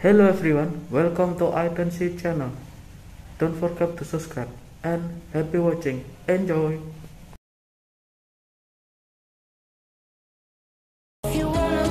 Hello everyone, welcome to AoiTenshi channel. Don't forget to subscribe and happy watching. Enjoy! If you wanna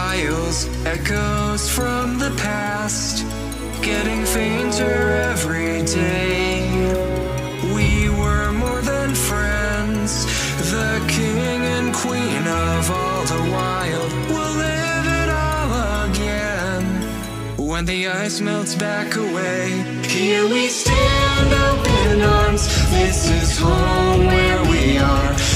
miles, echoes from the past, getting fainter every day. We were more than friends, the king and queen of all the wild will live it all again. When the ice melts back away, here we stand open arms. This is home where we are.